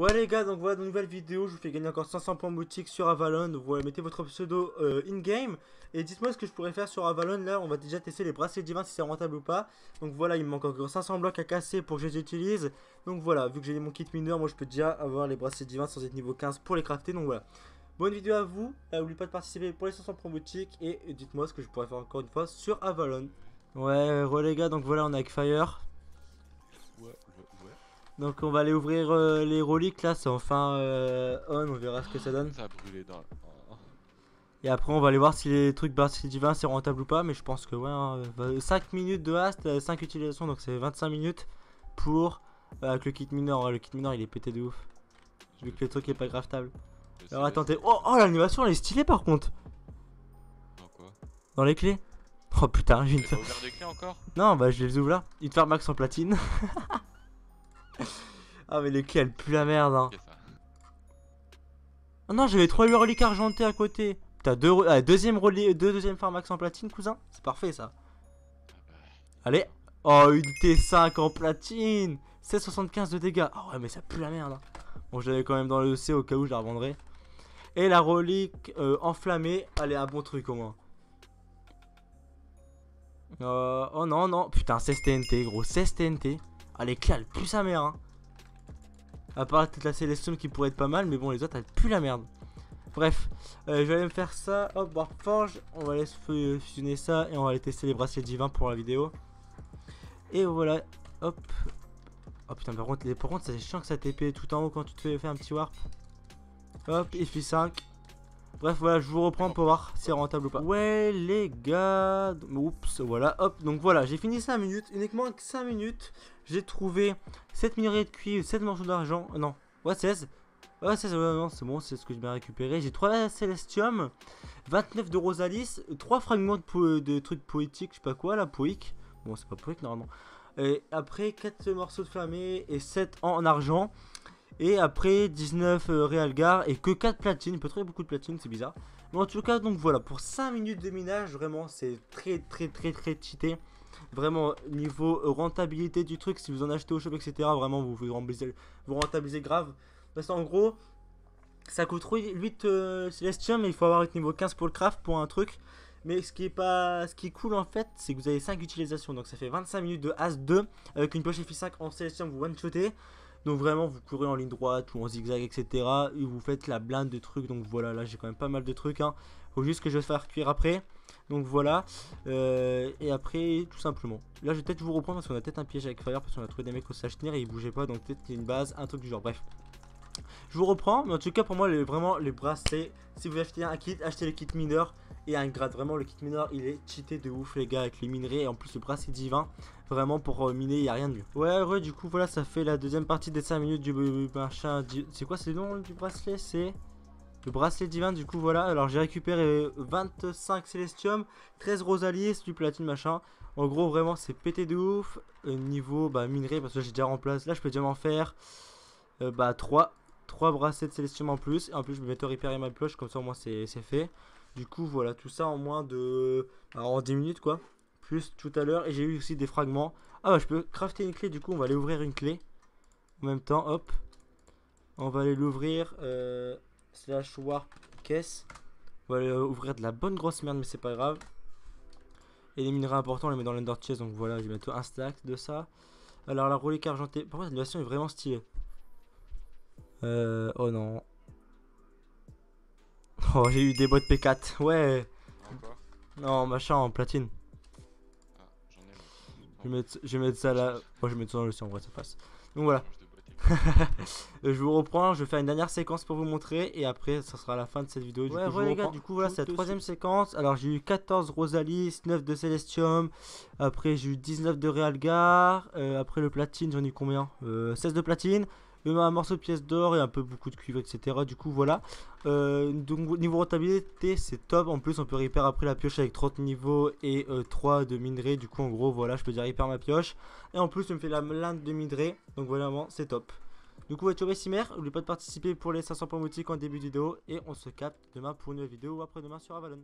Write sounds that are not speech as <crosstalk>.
Ouais les gars, donc voilà, une nouvelle vidéo, je vous fais gagner encore 500 points boutique sur Avalon, donc voilà, mettez votre pseudo euh, in-game, et dites-moi ce que je pourrais faire sur Avalon, là on va déjà tester les bracelets divins si c'est rentable ou pas, donc voilà, il me manque encore 500 blocs à casser pour que je les utilise, donc voilà, vu que j'ai mon kit mineur, moi je peux déjà avoir les bracelets divins sans être niveau 15 pour les crafter, donc voilà. Bonne vidéo à vous, n'oubliez pas de participer pour les 500 points boutique, et dites-moi ce que je pourrais faire encore une fois sur Avalon. Ouais, re les gars, donc voilà, on est avec Fire. Ouais, donc on va aller ouvrir euh, les reliques là, c'est enfin euh, on, on verra ce que ça donne. Ça a brûlé dans... Oh. Et après on va aller voir si les trucs bracelets divins c'est rentable ou pas, mais je pense que ouais, 5 hein, minutes de haste, 5 utilisations, donc c'est 25 minutes pour... Euh, avec le kit mineur, le kit mineur il est pété de ouf. Vu que le truc est pas craftable. Alors attendez, oh, oh l'animation elle est stylée par contre. Dans quoi? Dans les clés. Oh putain, j'ai une... ouvert des clés encore? Non bah je les ouvre là, une max en platine <laughs> Ah mais les clés elles puent la merde hein. Oh non j'avais trois reliques argentées à côté. T'as deux, ah, deuxième relique, deux deuxième pharmax en platine cousin? C'est parfait ça. Allez. Oh une T5 en platine. C'est 75 de dégâts. Oh ouais mais ça pue la merde. Hein. Bon j'avais quand même dans le C au cas où je la revendrai. Et la relique euh, enflammée. Allez un bon truc au moins. Euh, oh non non. Putain 16 TNT gros. 16 TNT. Ah les clés elles puent sa mère hein. À part la Célestium qui pourrait être pas mal, mais bon, les autres, elles puent la merde. Bref, euh, je vais aller me faire ça. Hop, Warforge. On va aller fusionner ça et on va aller tester les bracelets divins pour la vidéo. Et voilà, hop. Oh putain, par contre, par contre c'est chiant que ça TP tout en haut quand tu te fais un petit warp. Hop, il fait 5. Bref, voilà, je vous reprends pour voir si c'est rentable ou pas. Ouais, les gars. Oups, voilà, hop. Donc voilà, j'ai fini 5 minutes. Uniquement 5 minutes. J'ai trouvé 7 minerais de cuivre, 7 morceaux d'argent. Euh, non, ouais, 16. Ouais, 16, ouais, non, c'est bon, c'est ce que je vais récupérer. J'ai 3 Celestium, 29 de Rosalis, 3 fragments de, trucs poétiques, je sais pas quoi, là, poétique. Bon, c'est pas poétique normalement. Et après, 4 morceaux de flammé et 7 en argent. Et après 19 euh, Realgar et que 4 platines. Il peut trouver beaucoup de platines, c'est bizarre. Mais en tout cas, donc voilà, pour 5 minutes de minage, vraiment, c'est très très très très cheaté. Vraiment, niveau rentabilité du truc, si vous en achetez au shop, etc., vraiment, vous vous rentabilisez, vous rentabilisez grave. Parce qu'en gros, ça coûte 8 euh, mais il faut avoir niveau 15 pour le craft, pour un truc. Mais ce qui est pas, ce qui est cool en fait, c'est que vous avez 5 utilisations. Donc ça fait 25 minutes de As 2 avec une poche FI5 en Celestium, vous one-shotez. Donc vraiment, vous courez en ligne droite ou en zigzag, etc. Et vous faites la blinde de trucs. Donc voilà, là j'ai quand même pas mal de trucs. Hein. Faut juste que je faire cuire après. Donc voilà. Euh, et après, tout simplement. Là, je vais peut-être vous reprendre parce qu'on a peut-être un piège avec Fire. Parce qu'on a trouvé des mecs au sage et ils bougeaient pas. Donc peut-être qu'il y a une base, un truc du genre. Bref. Je vous reprends. Mais en tout cas, pour moi, vraiment, les bracelets. Si vous achetez un kit, achetez le kit mineur et un grade. Vraiment, le kit mineur, il est cheaté de ouf, les gars, avec les minerais. Et en plus, le bracelet divin. Vraiment, pour euh, miner, il n'y a rien de mieux. Ouais, ouais, du coup, voilà, ça fait la deuxième partie des 5 minutes du machin. C'est quoi, c'est le nom du bracelet? C'est. Le bracelet divin, du coup, voilà. Alors, j'ai récupéré 25 Celestium, 13 Rosalis, du platine, machin. En gros, vraiment, c'est pété de ouf. Euh, niveau bah, minerai, parce que j'ai déjà remplacé. Là, je peux déjà m'en faire euh, bah, 3. 3 bracelets de Celestium en plus. Et en plus, je vais mettre réparer ma pioche, comme ça, au moins, c'est fait. Du coup, voilà, tout ça en moins de. Alors, en 10 minutes, quoi. Plus tout à l'heure. Et j'ai eu aussi des fragments. Ah, bah, je peux crafter une clé, du coup, on va aller ouvrir une clé. En même temps, hop. On va aller l'ouvrir. Euh slash warp caisse. On va aller euh, ouvrir de la bonne grosse merde, mais c'est pas grave. Et les minerais importants, on les met dans l'ender chest. Donc voilà, vais mettre un stack de ça. Alors la relique argentée. Par contre, l'animation est vraiment stylée. Euh, oh non. Oh, j'ai eu des bottes P4. Ouais. Non, machin en platine. Ah, je, vais mettre, je vais mettre ça là. Moi, je vais mettre ça dans le en vrai, ça passe. Donc voilà. <laughs> je vous reprends, je vais faire une dernière séquence pour vous montrer et après ça sera la fin de cette vidéo. Du ouais, coup, les gars, du coup voilà, c'est la troisième séquence. Alors j'ai eu 14 Rosalis, 9 de Celestium, après j'ai eu 19 de Realgar, euh, après le platine j'en ai eu combien? 16 euh, de platine, un morceau de pièces d'or et un peu beaucoup de cuivre, etc. Du coup, voilà. Euh, donc, niveau rentabilité, c'est top. En plus, on peut repair après la pioche avec 30 niveaux et 3 de minerai. Du coup, en gros, voilà, je peux dire repair ma pioche. Et en plus, je me fait la linde de minerai. Donc, voilà, c'est top. Du coup, ciao Cimer, n'oubliez pas de participer pour les 500 points boutiques en début de vidéo. Et on se capte demain pour une nouvelle vidéo ou après-demain sur Avalon.